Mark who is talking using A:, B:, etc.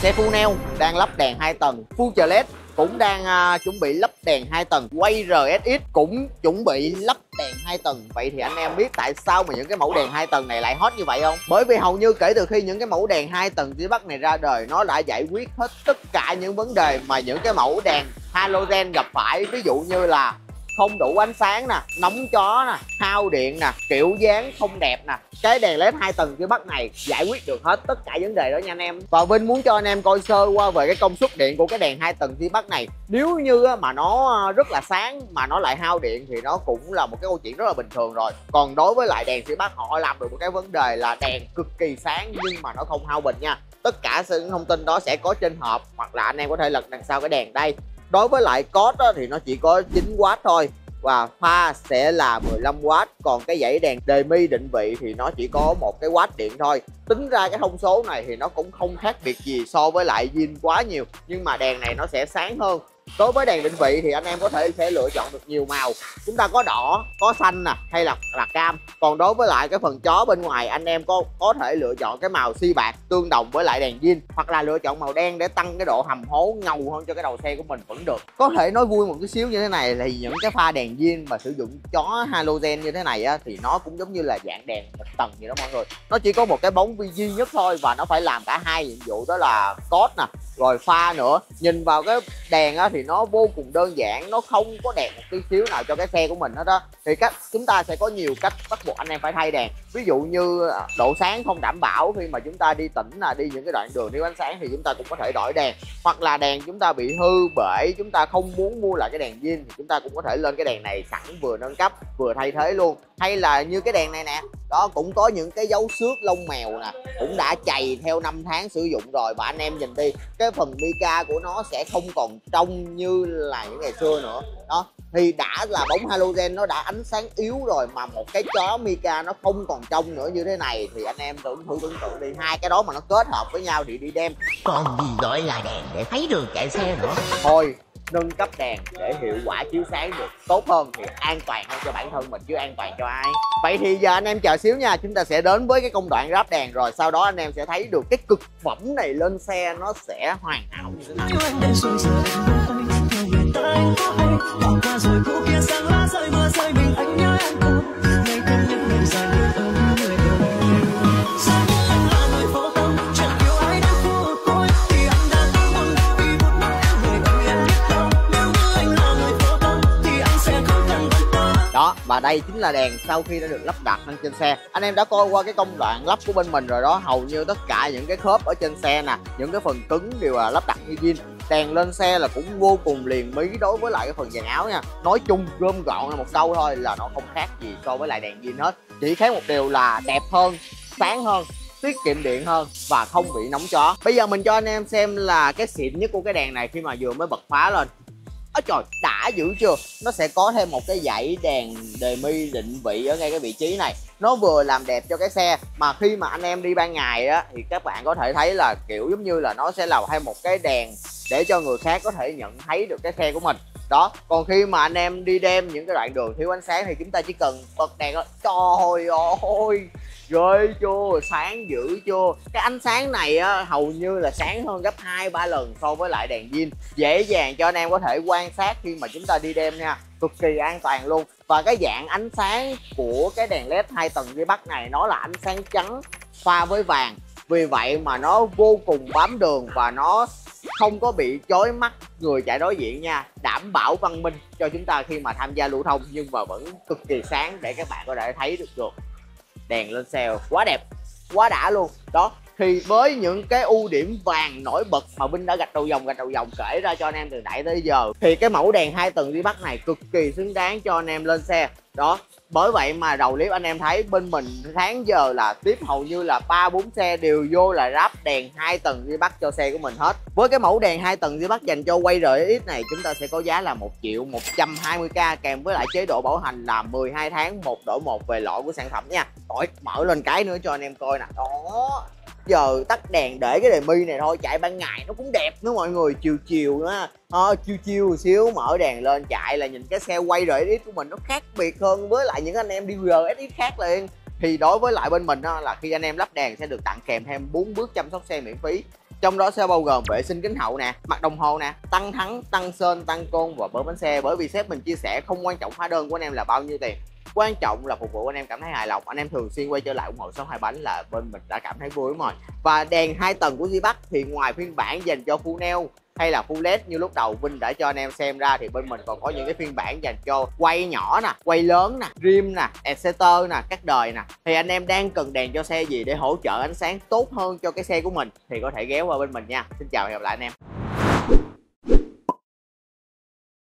A: xe full đang lắp đèn 2 tầng. Full led cũng đang uh, chuẩn bị lắp đèn 2 tầng. Quay RSX cũng chuẩn bị lắp đèn 2 tầng. Vậy thì anh em biết tại sao mà những cái mẫu đèn 2 tầng này lại hot như vậy không? Bởi vì hầu như kể từ khi những cái mẫu đèn 2 tầng phía Bắc này ra đời nó đã giải quyết hết tất cả những vấn đề mà những cái mẫu đèn halogen gặp phải. Ví dụ như là không đủ ánh sáng nè, nóng chó nè, hao điện nè, kiểu dáng không đẹp nè. Cái đèn led hai tầng phía bắc này giải quyết được hết tất cả vấn đề đó nha anh em. Và vinh muốn cho anh em coi sơ qua về cái công suất điện của cái đèn hai tầng phía bắc này. Nếu như mà nó rất là sáng mà nó lại hao điện thì nó cũng là một cái câu chuyện rất là bình thường rồi. Còn đối với lại đèn phía bắc, họ làm được một cái vấn đề là đèn cực kỳ sáng nhưng mà nó không hao bình nha. Tất cả những thông tin đó sẽ có trên hộp hoặc là anh em có thể lật đằng sau cái đèn đây đối với lại cốt thì nó chỉ có 9W thôi. Và pha sẽ là 15W còn cái dãy đèn đề mi định vị thì nó chỉ có một cái watt điện thôi. Tính ra cái thông số này thì nó cũng không khác biệt gì so với lại zin quá nhiều. Nhưng mà đèn này nó sẽ sáng hơn đối với đèn định vị thì anh em có thể sẽ lựa chọn được nhiều màu. Chúng ta có đỏ, có xanh nè, hay là là cam. Còn đối với lại cái phần chó bên ngoài, anh em có có thể lựa chọn cái màu xi bạc tương đồng với lại đèn zin, hoặc là lựa chọn màu đen để tăng cái độ hầm hố ngầu hơn cho cái đầu xe của mình vẫn được. Có thể nói vui một chút xíu như thế này thì những cái pha đèn zin mà sử dụng chó halogen như thế này á, thì nó cũng giống như là dạng đèn một tầng vậy đó mọi người. Nó chỉ có một cái bóng vi duy nhất thôi và nó phải làm cả hai nhiệm vụ đó là cốt nè rồi pha nữa. Nhìn vào cái đèn á thì nó vô cùng đơn giản, nó không có đẹp một tí xíu nào cho cái xe của mình hết đó thì cách, chúng ta sẽ có nhiều cách bắt buộc anh em phải thay đèn. Ví dụ như à, độ sáng không đảm bảo khi mà chúng ta đi tỉnh là đi những cái đoạn đường thiếu ánh sáng thì chúng ta cũng có thể đổi đèn. Hoặc là đèn chúng ta bị hư bể, chúng ta không muốn mua lại cái đèn zin thì chúng ta cũng có thể lên cái đèn này sẵn vừa nâng cấp, vừa thay thế luôn. Hay là như cái đèn này nè đó cũng có những cái dấu xước lông mèo nè cũng đã chày theo năm tháng sử dụng rồi. Và anh em nhìn đi cái phần mica của nó sẽ không còn trong như là những ngày xưa nữa. Đó thì đã là bóng halogen nó đã ánh sáng yếu rồi mà một cái chó mica nó không còn trong nữa như thế này thì anh em tưởng thử tưởng tượng đi. Hai cái đó mà nó kết hợp với nhau thì đi đem.
B: Còn gì gọi là đèn để thấy đường chạy xe nữa?
A: Thôi nâng cấp đèn để hiệu quả chiếu sáng được tốt hơn thì an toàn hơn cho bản thân mình chứ an toàn cho ai vậy thì giờ anh em chờ xíu nha, chúng ta sẽ đến với cái công đoạn ráp đèn rồi, sau đó anh em sẽ thấy được cái cực phẩm này lên xe nó sẽ hoàn hảo. Như thế nào và đây chính là đèn sau khi đã được lắp đặt lên trên xe. Anh em đã coi qua cái công đoạn lắp của bên mình rồi đó, hầu như tất cả những cái khớp ở trên xe nè, những cái phần cứng đều là lắp đặt như zin. Đèn lên xe là cũng vô cùng liền mí đối với lại cái phần dàn áo nha. Nói chung gom gọn là một câu thôi là nó không khác gì so với lại đèn zin hết. Chỉ khác một điều là đẹp hơn, sáng hơn, tiết kiệm điện hơn và không bị nóng chó bây giờ mình cho anh em xem là cái xịn nhất của cái đèn này khi mà vừa mới bật phá lên trời, đã dữ chưa? Nó sẽ có thêm một cái dãy đèn đề mi định vị ở ngay cái vị trí này. Nó vừa làm đẹp cho cái xe, mà khi mà anh em đi ban ngày á, thì các bạn có thể thấy là, kiểu giống như là nó sẽ là thêm một cái đèn để cho người khác có thể nhận thấy được cái xe của mình. Đó, còn khi mà anh em đi đem những cái đoạn đường thiếu ánh sáng thì chúng ta chỉ cần bật đèn thôi. Trời ơi ghê chưa? Sáng dữ chưa? Cái ánh sáng này á, hầu như là sáng hơn gấp hai, ba lần so với lại đèn zin dễ dàng cho anh em có thể quan sát khi mà chúng ta đi đêm nha. Cực kỳ an toàn luôn. Và cái dạng ánh sáng của cái đèn led hai tầng dưới bắc này, nó là ánh sáng trắng pha với vàng. Vì vậy mà nó vô cùng bám đường và nó không có bị chói mắt người chạy đối diện nha. Đảm bảo văn minh cho chúng ta khi mà tham gia lưu thông, nhưng mà vẫn cực kỳ sáng để các bạn có thể thấy được được đèn lên xe quá đẹp, quá đã luôn. Đó, thì với những cái ưu điểm vàng nổi bật mà Vinh đã gạch đầu dòng, gạch đầu dòng kể ra cho anh em từ nãy tới giờ, thì cái mẫu đèn hai tầng đi bắc này cực kỳ xứng đáng cho anh em lên xe đó, bởi vậy mà đầu clip anh em thấy bên mình tháng giờ là tiếp hầu như là ba, bốn xe đều vô là ráp đèn hai tầng di bắc cho xe của mình hết. Với cái mẫu đèn hai tầng di bắc dành cho quay RX này, chúng ta sẽ có giá là 1 triệu 120k kèm với lại chế độ bảo hành là 12 tháng một đổi một về lỗi của sản phẩm nha. Rồi mở lên cái nữa cho anh em coi nè. Đó giờ tắt đèn để cái đề mi này thôi chạy ban ngày nó cũng đẹp nữa mọi người chiều chiều nữa. À, chiều chiều xíu mở đèn lên chạy là nhìn cái xe quay RSX của mình nó khác biệt hơn với lại những anh em đi RSX khác liền. Thì đối với lại bên mình đó, là khi anh em lắp đèn sẽ được tặng kèm thêm bốn bước chăm sóc xe miễn phí. Trong đó sẽ bao gồm vệ sinh kính hậu nè mặt đồng hồ nè tăng thắng tăng sơn tăng côn và bơm bánh xe. Bởi vì sếp mình chia sẻ không quan trọng hóa đơn của anh em là bao nhiêu tiền quan trọng là phục vụ anh em cảm thấy hài lòng. Anh em thường xuyên quay trở lại ủng hộ số hai bánh là bên mình đã cảm thấy vui đúng rồi. Và đèn hai tầng của Di Bắc thì ngoài phiên bản dành cho full neo hay là full led như lúc đầu Vinh đã cho anh em xem ra thì bên mình còn có những cái phiên bản dành cho quay nhỏ nè, quay lớn nè, rim nè etc nè, các đời nè. Thì anh em đang cần đèn cho xe gì để hỗ trợ ánh sáng tốt hơn cho cái xe của mình thì có thể ghé qua bên mình nha. Xin chào và hẹn gặp lại anh em.